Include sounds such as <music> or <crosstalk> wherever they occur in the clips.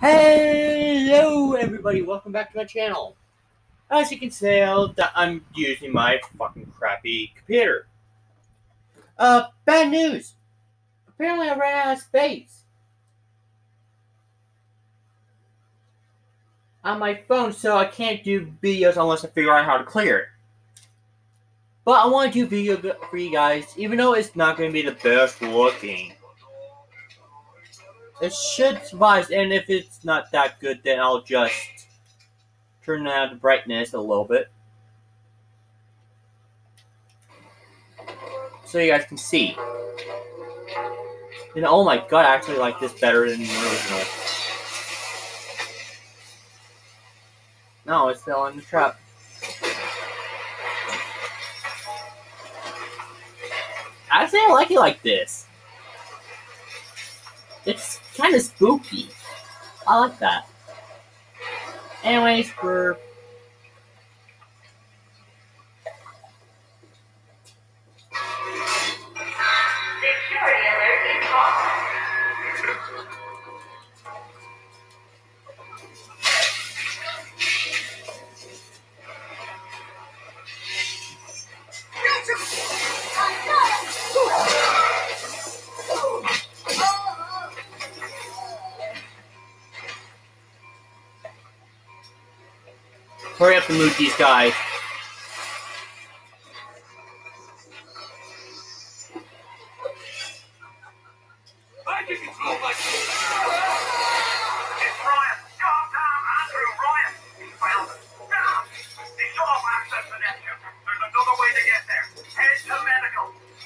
Hello, everybody. Welcome back to my channel. As you can tell, I'm using my fucking crappy computer. Uh, bad news. Apparently, I ran out of space on my phone, so I can't do videos unless I figure out how to clear it. But I want to do video for you guys, even though it's not going to be the best looking. It should survive, and if it's not that good, then I'll just turn down the brightness a little bit. So you guys can see. And oh my god, I actually like this better than the original. No, it's still in the trap. Actually, I like it like this. It's kind of spooky. I like that. Anyways, we're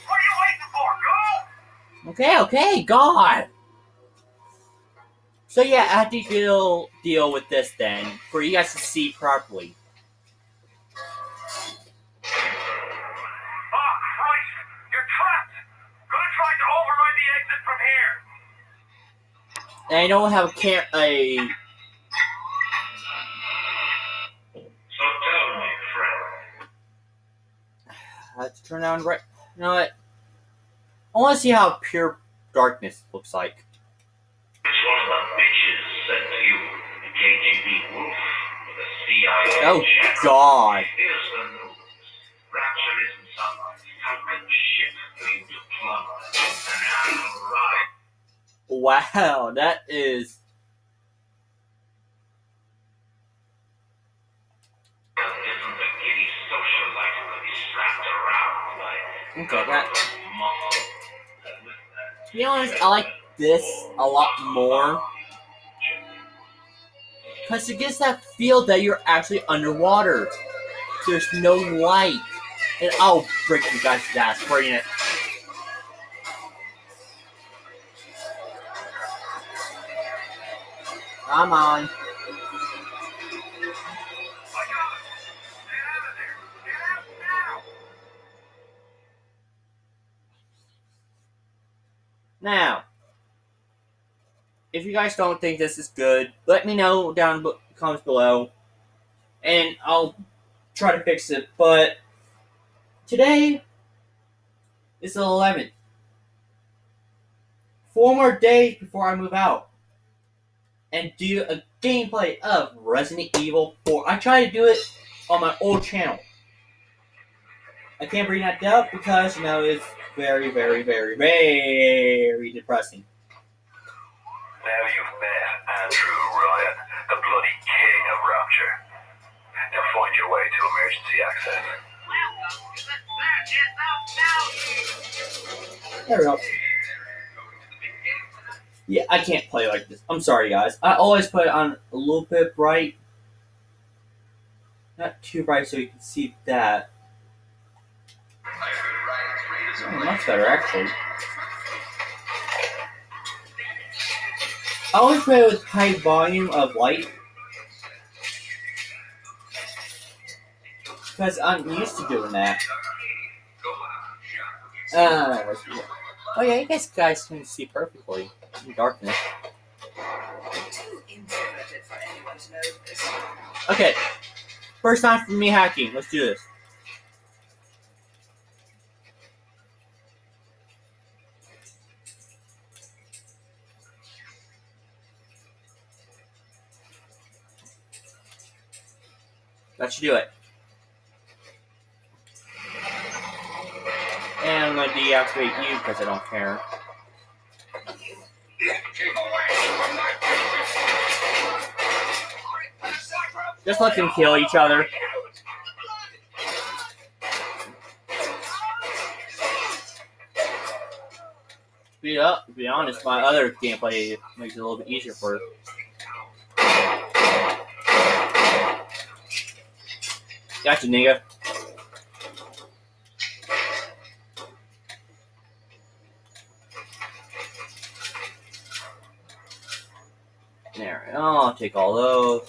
What are you waiting for? Go! Okay, okay, God. So yeah, I have to deal deal with this then for you guys to see properly. Oh, Christ. You're trapped. Gonna try to override the exit from here. And I don't have a car- a So tell me, friend. I have to turn down right. You know what? I want to see how pure darkness looks like. To God. Wow, that is. okay. That to be honest, I like this a lot more because it gives that feel that you're actually underwater. There's no light, and I'll break you guys' ass for it. Come on. You guys don't think this is good, let me know down comments below, and I'll try to fix it. But today is the 11th. Four more days before I move out and do a gameplay of Resident Evil 4. I try to do it on my old channel. I can't bring that up because, you know, it's very, very, very, very depressing. Now you've met Andrew Ryan, the bloody king of Rapture. Now find your way to emergency access. There we go. Yeah, I can't play like this. I'm sorry, guys. I always put it on a little bit bright. Not too bright so you can see that. Oh, much better, actually. Always play with high volume of light. Because I'm used to doing that. Uh, oh yeah, you guys guys can see perfectly in darkness. Okay, first time for me hacking. Let's do this. That should do it. And I'm gonna deactivate you because I don't care. Just let them kill each other. Speed up, to be honest, my other gameplay makes it a little bit easier for Gotcha, nigga. There, I'll take all those.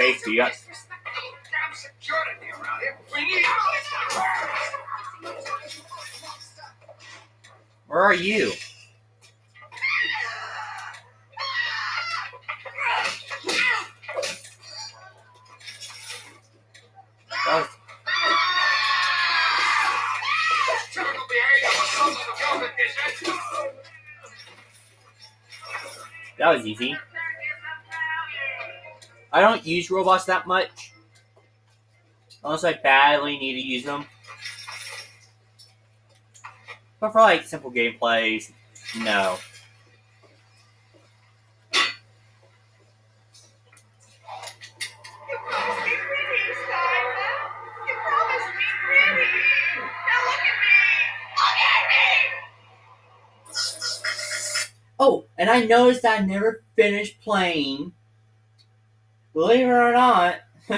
We need Where are you? Use robots that much. Unless I badly need to use them. But for like simple gameplays, no. Oh, and I noticed I never finished playing. Believe it or not, <laughs>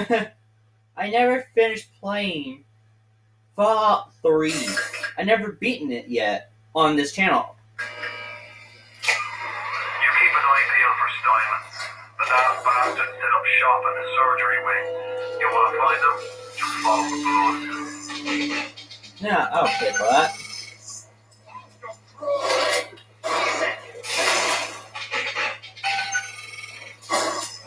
I never finished playing Fallout 3. I never beaten it yet on this channel. You keep an eye peeled for Steinman. But that bastard set up shop in the surgery wing. You want to find him? Just follow the blood. Yeah, I'll pay for that.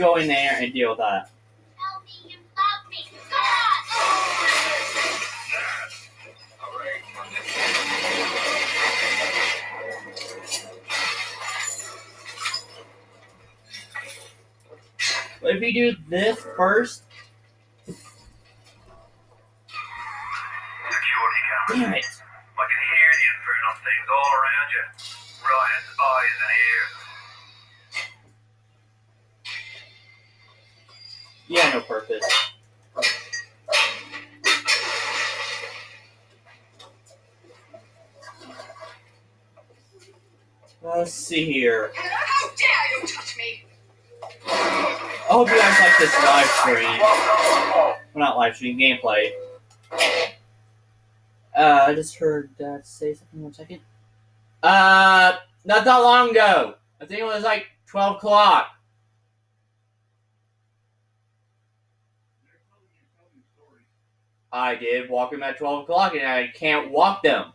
go in there and deal with that. But if you do this first, Security damn it. I can hear the infernal things all around you. Ryan's eyes and ears. Yeah, no purpose. Let's see here. How dare you touch me? I hope you guys like this live stream. Well, not live stream, gameplay. Uh, I just heard Dad say something. One second. Uh, not that long ago. I think it was like 12 o'clock. I did walk them at 12 o'clock and I can't walk them.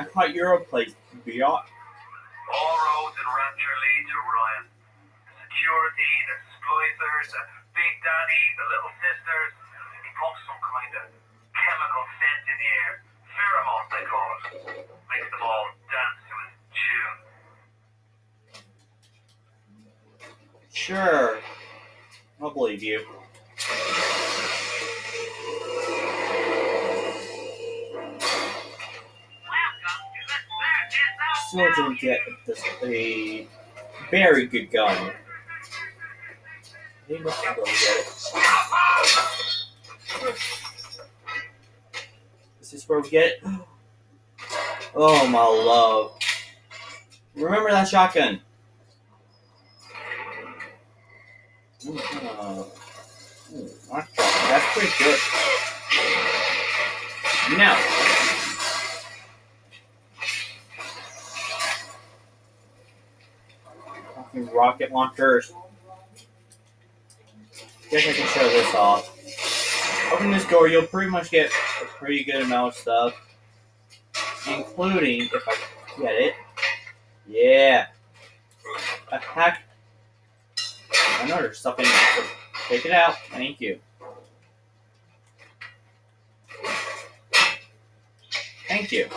Not quite your place, Biot. All roads in Rapture lead to Ryan. The security, the exploiters, the Big Daddy, the Little Sisters. He pumps some kind of chemical scent in the air. Pheromones, they call it. Makes them all dance to his tune. Sure. I'll believe you. Still didn't get this a very good gun. They must have it. Is this where we get? Oh my love. Remember that shotgun. Uh, That's pretty good. Now. Fucking rocket launchers. Guess I can show this off. Open this door, you'll pretty much get a pretty good amount of stuff. Including, if I get it. Yeah. A hack. I know there's stuff in there. so Take it out. Thank you. Thank you.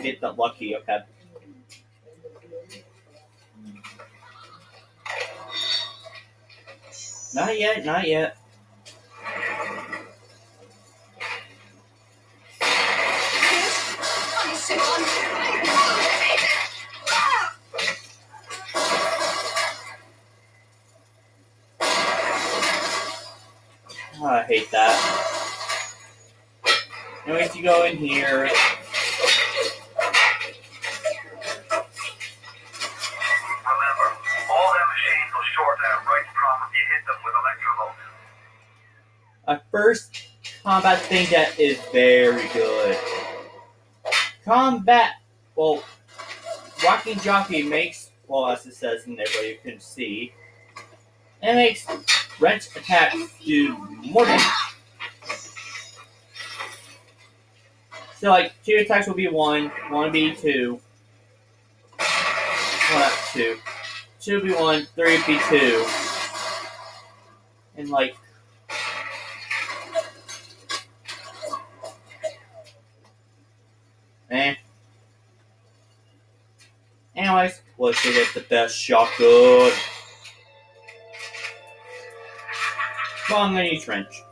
Get that lucky, okay. Not yet, not yet. Oh, I hate that. Anyways, you go in here. Combat thing that is very good. Combat, well, Wrench Jockey makes, well, as it says in there, but you can see, it makes wrench attacks do more damage. So, like, two attacks will be one, one will be two, one not two, two will be one, three will be two, and like, Let's get the best shotgun. Long range trench.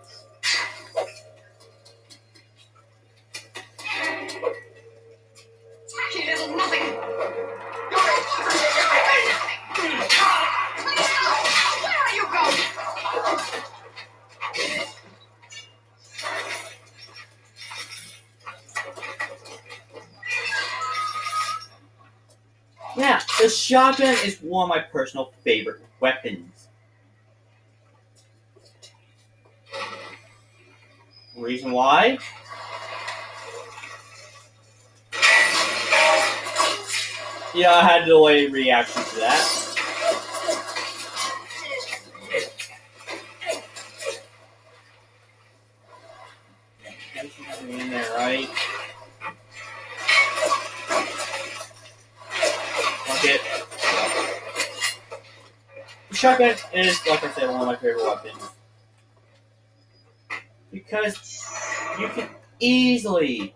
Shotgun is one of my personal favorite weapons. Reason why? Yeah, I had a delayed reaction to that. In there, right? Shotgun is, like I said, one of my favorite weapons. Because you can easily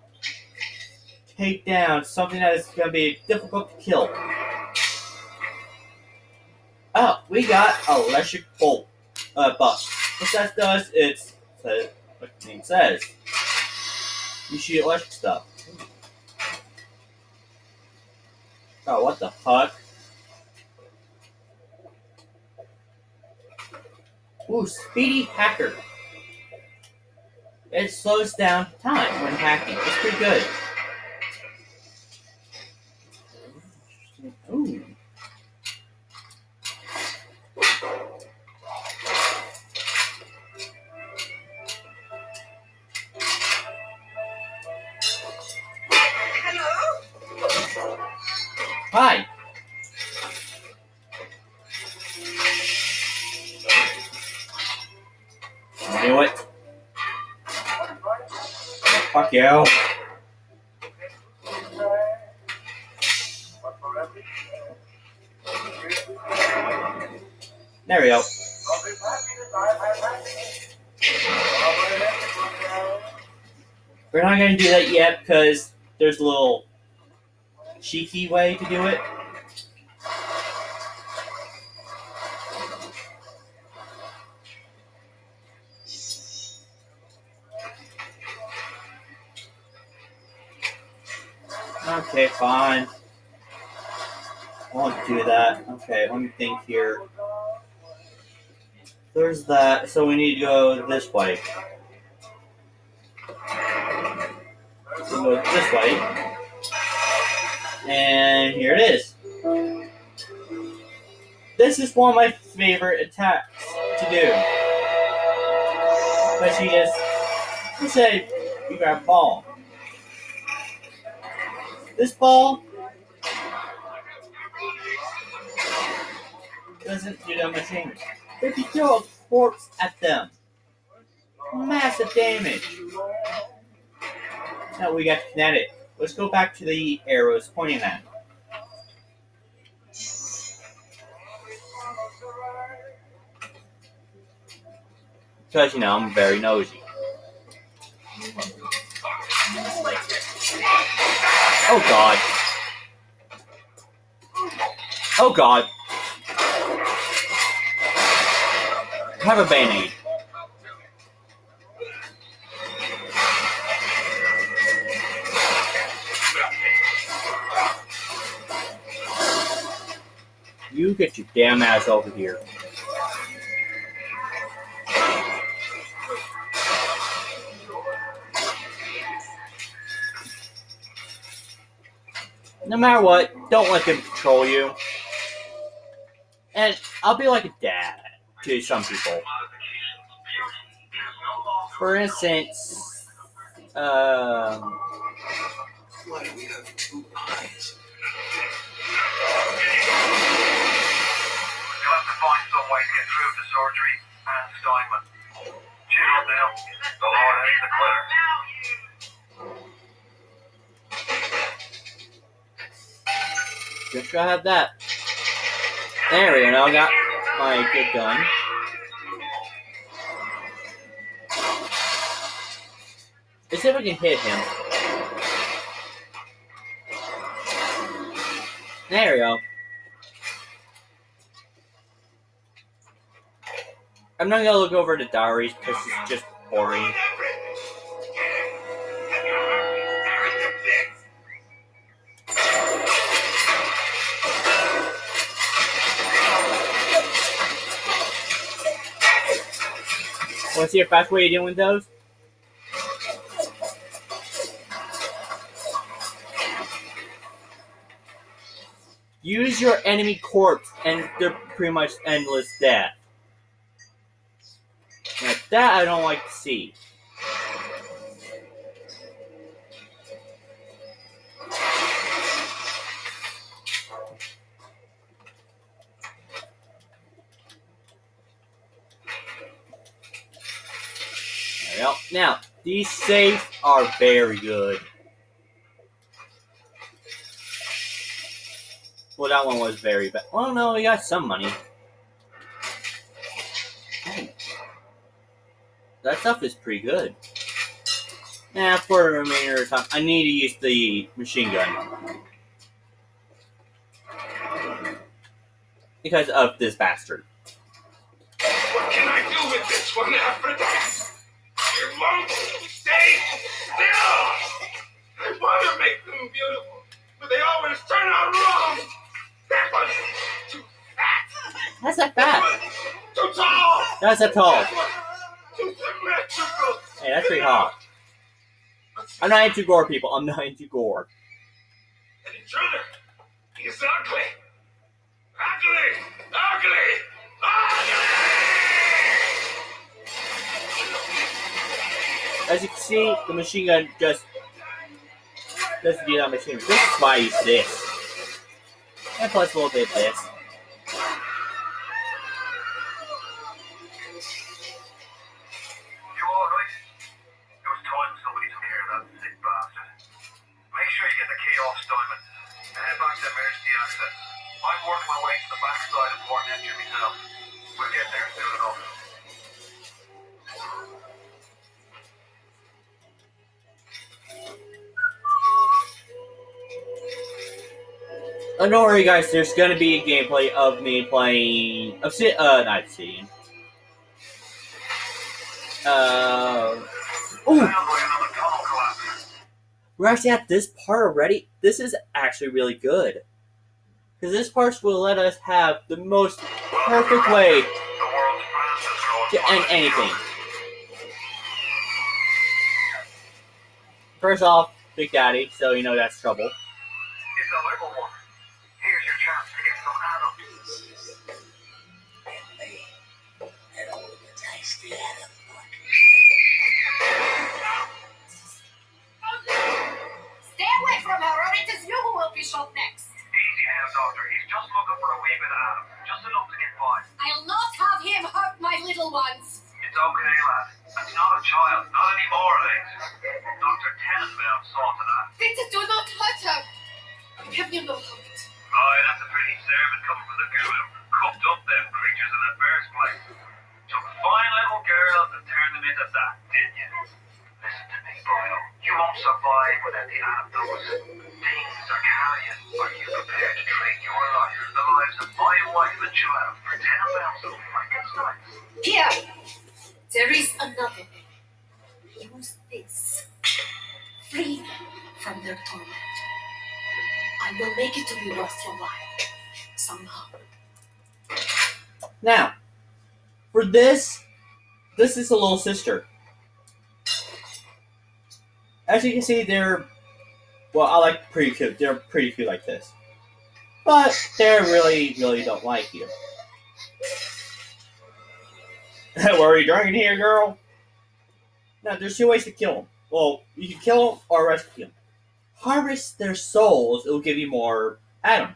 take down something that is going to be difficult to kill. Oh, we got a electric bolt. Uh, but what that does, it's, says, like the name says, you shoot electric stuff. Oh, what the fuck? Ooh, Speedy Hacker. It slows down time when hacking. It's pretty good. You. There we go. We're not gonna do that yet because there's a little cheeky way to do it. Okay, fine. Won't do that. Okay, let me think here. There's that, so we need to go this way. Go this way. And here it is. This is one of my favorite attacks to do. Especially as, let's say, you grab a ball. This ball doesn't do that much damage. If you throw a corpse at them, massive damage. Now we got kinetic. Let's go back to the arrows pointing at. Because, you know, I'm very nosy. Oh, God. Oh, God. Have a band-aid. You get your damn ass over here. No matter what, don't let them control you. And I'll be like a dad to some people. For instance, um, gotta have that. There we go. Now I got my good gun. Let's see if I can hit him. There we go. I'm not gonna look over the diaries because it's just boring. Want to see a fast way of with those? Use your enemy corpse and they're pretty much endless death. Now that I don't like to see. Now, these safes are very good. Well, that one was very bad. Well, no, we got some money. That stuff is pretty good. Now, for the remainder of time, I need to use the machine gun. Because of this bastard. What can I do with this one, Aphrodite? It won't stay still. I want to make them beautiful, but they always turn out wrong. That was too fat. That's not That too tall. That's a tall. That too symmetrical. Hey, that's pretty hot. I'm not into gore, people. I'm not into gore. An intruder. He is ugly. Ugly. Ugly. Ugly. As you can see, the machine gun just doesn't do that machine. This is why I use this. And plus a little bit of this. I'm working my way to the backside of myself. We'll get there soon enough. Uh, don't worry, guys. There's gonna be a gameplay of me playing Obsidian. Uh, not Obsidian. Uh, ooh, we're actually at this part already. This is actually really good because this part will let us have the most perfect way to end anything. First off, Big Daddy, so you know that's trouble. Just looking for a wee bit of Adam. Just enough to get by. I'll not have him hurt my little ones. It's okay, lad. It's not a child. Not anymore, Alex. Dr. Tenenbaum saw to that. Peter, do not hurt her. Have you no heart? Aye, that's a pretty servant coming from the who cooked up them creatures in the first place. Took fine little girls and turned them into that, didn't you? Listen to me, Boyle. You won't survive without the antidotes. Things are carrying. Are you prepared life, the lives of my wife and child, of Frankenstein's? Here, there is another way. Use this. Free them from their torment. I will make it to be worth your while. Somehow. Now, for this, this is a little sister. As you can see, they're well, I like pretty cute. They're pretty cute like this, but they really, really don't like you. <laughs> what are you drinking here, girl? Now, there's two ways to kill them. Well, you can kill them or rescue them. Harvest their souls; it will give you more Adam.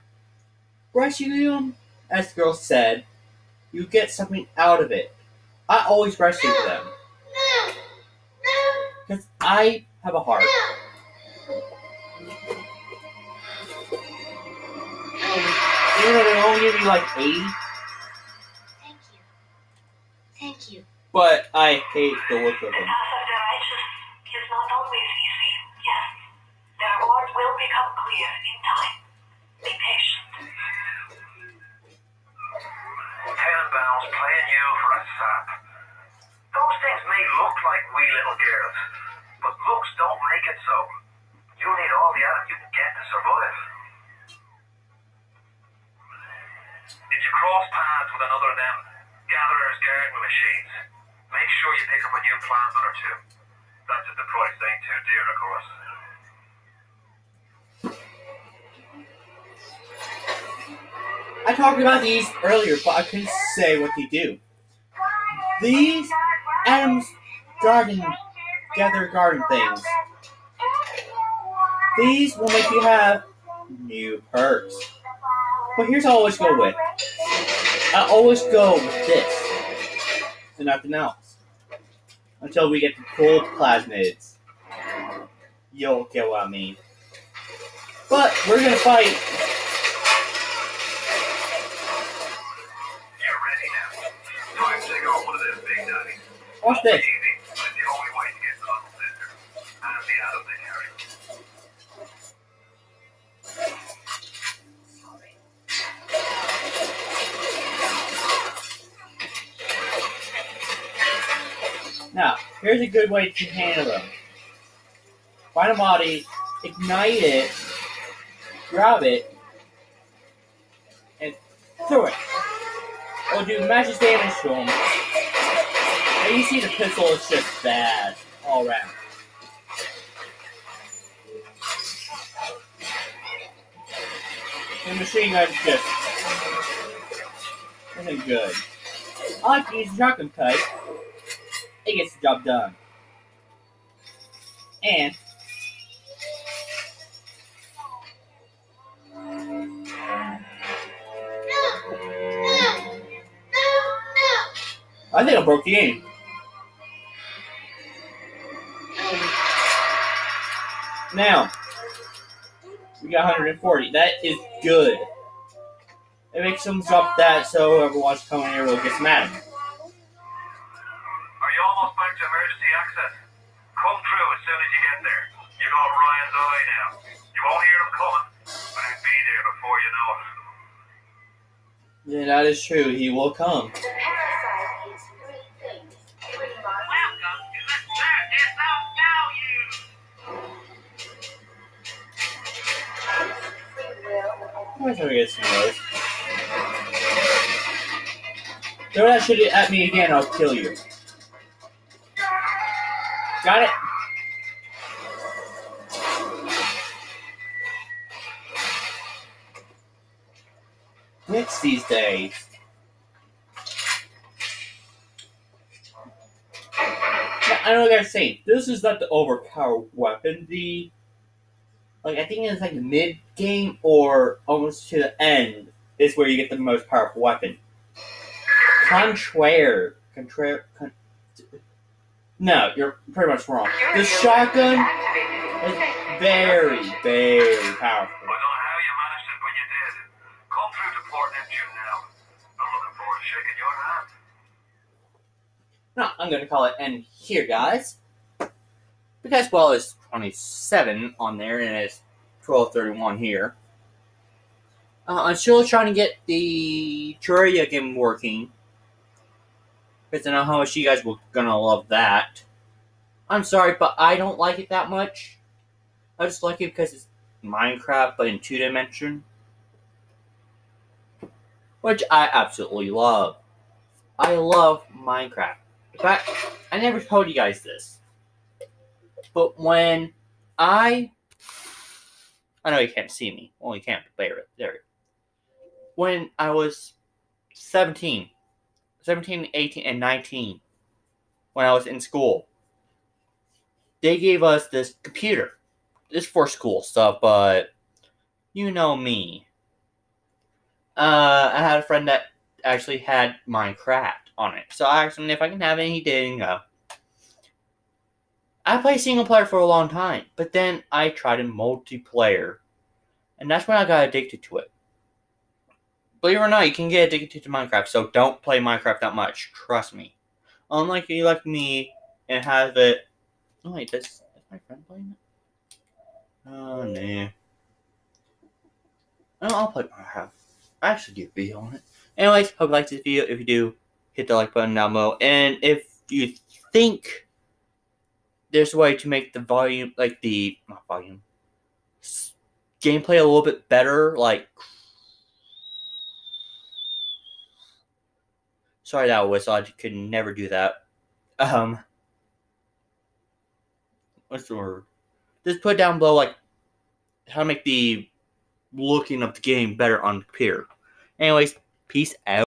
Rescue them, as the girl said, you get something out of it. I always rescue them because I have a heart. Even though they only give you like 80, Thank you. Thank you. but I hate the look of The them. task of righteous is not always easy. Yes, the reward will become clear in time. Be patient. Tenenbaum's playing you for a sap. Those things may look like wee little girls, but looks don't make it so. You need all the Adam you can get to survive. If you cross paths with another of them gatherers garden machines, make sure you pick up a new one or two. That's if the price ain't too dear, of course. I talked about these earlier, but I couldn't say what they do. These Adam's garden, gather garden things. These will make you have new perks. But here's what I always go with. I always go with this and nothing else. Until we get the cool plasmids. You'll get what I mean. But we're gonna fight. You're ready Here's a good way to handle them. Find a body, ignite it, grab it, and throw it. Or do magic damage to them. And you see the pistol is just bad all around. And machine gun just isn't good. I like to use the shotgun type. Gets the job done. And I think I broke the game. Now, we got 140. That is good. It makes them drop that so whoever wants to come in here will get mad. Are you almost back to emergency access? Come through as soon as you get there. You You won't hear him coming, but he'll be there before you know it. Yeah, that is true. He will come. We get some those? Throw that shit at me again, I'll kill you. Got it? These days. Now, I know what I gotta say. This is not the overpowered weapon. The like I think it's like mid game or almost to the end is where you get the most powerful weapon. Contraire, contraire, con- no, you're pretty much wrong. The shotgun is very, very powerful. I don't know how you managed it, but you did. Come through to Port Neptune now. I'm looking forward to shaking your hand. No, I'm gonna call it end here, guys. Because well, it's 27 on there and it's 12:31 here. Uh, I'm still trying to get the Terraria game working. Because I know how much you guys were gonna love that. I'm sorry, but I don't like it that much. I just like it because it's Minecraft, but in two dimension, which I absolutely love. I love Minecraft. Fact, I never told you guys this, but when I, I know you can't see me. Well, you can't it. There. When I was 17, 17, 18, and 19, when I was in school, they gave us this computer. It's for school stuff, but you know me. Uh, I had a friend that actually had Minecraft on it. So I asked him if I can have it, and he did, and go. I played single player for a long time, but then I tried a multiplayer, and that's when I got addicted to it. Believe it or not, you can get addicted to Minecraft, so don't play Minecraft that much. Trust me. Unlike you, like me, and have it. Oh wait, that's, my friend playing it? Oh nah. No, I'll play Minecraft. I actually do a video on it. Anyways, hope you liked this video. If you do, hit the like button down below. And if you think there's a way to make the volume, like the not volume, gameplay a little bit better, like sorry that was I could never do that. Um, what's the word? Just put down below like how to make the looking of the game better on the computer. Anyways, peace out.